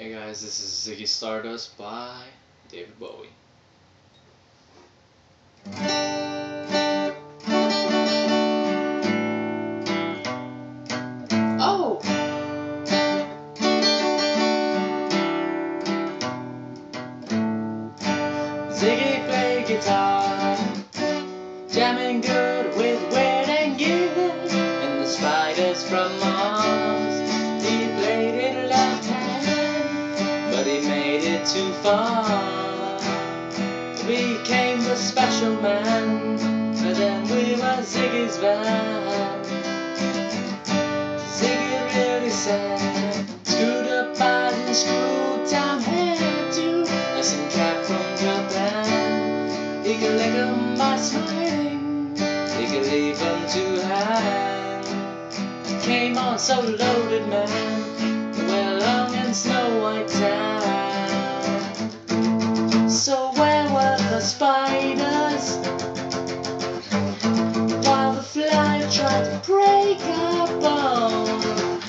Hey guys, this is Ziggy Stardust by David Bowie. Oh! Ziggy play guitar, jamming good with Weird and Gill and the spiders from Mars. Too far. We became the special man, but then we were Ziggy's band. Ziggy really sad, screwed up eyes and screwed down hairdo. Some cat from Japan. He could lick 'em by smiling, he could leave 'em to hang. Came on so loaded, man, we're long and snow white town. So where were the spiders? While the fly tried to break our bone,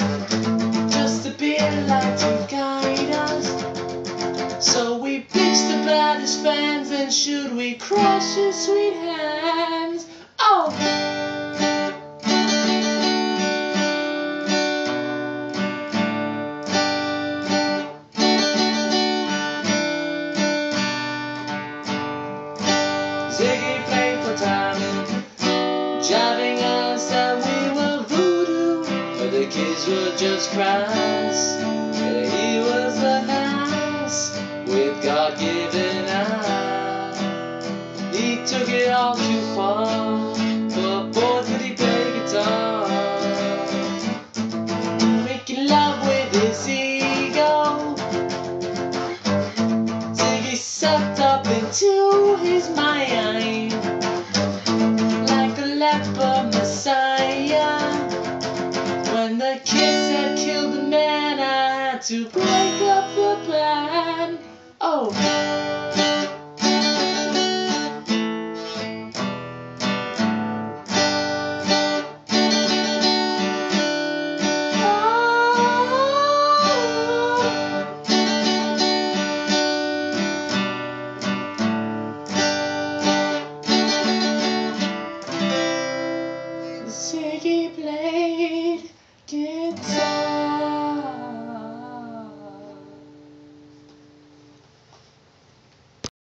just to be a light to guide us. So we pitched the baddest fans, and should we crush his sweet hands? Oh! Ziggy for timing, jiving us that we were voodoo, but the kids were just cries. Yeah, he was a nice with God-given eye. He took it all too far, into his mind like a leper messiah. When the kids had killed the man, I had to break up the plan. Oh. Ziggy play.